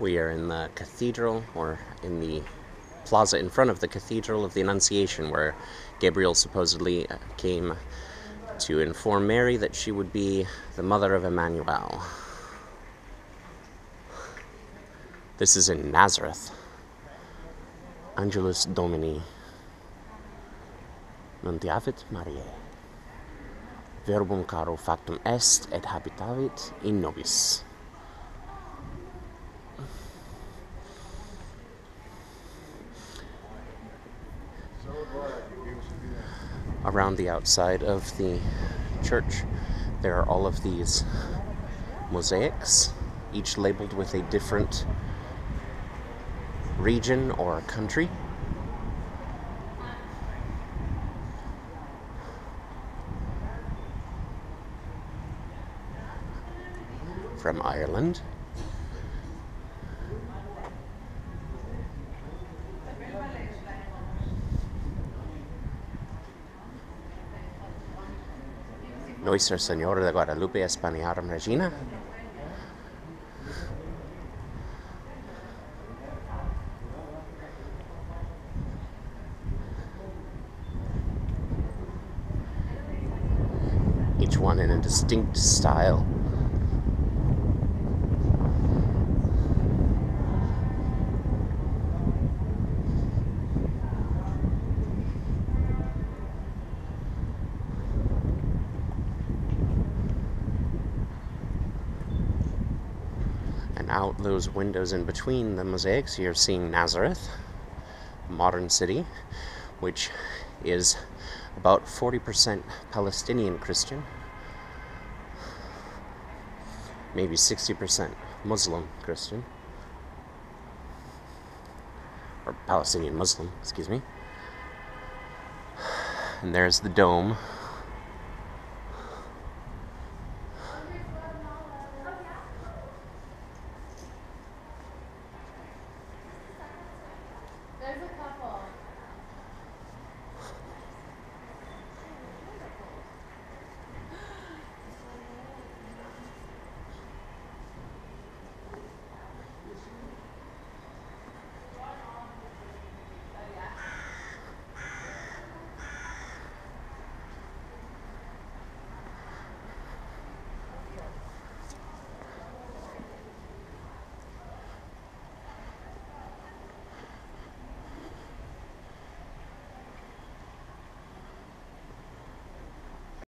We are in the cathedral, or in the plaza in front of the Cathedral of the Annunciation, where Gabriel supposedly uh, came to inform Mary that she would be the mother of Emmanuel. This is in Nazareth. Angelus Domini. Nuntiavit Mariae. Verbum caro factum est et habitavit in nobis. Around the outside of the church, there are all of these mosaics, each labeled with a different region or country. From Ireland. Nuestra Señora de Guadalupe Regina. Each one in a distinct style. And out those windows in between the mosaics, you're seeing Nazareth, modern city, which is about 40% Palestinian Christian, maybe 60% Muslim Christian, or Palestinian Muslim, excuse me. And there's the dome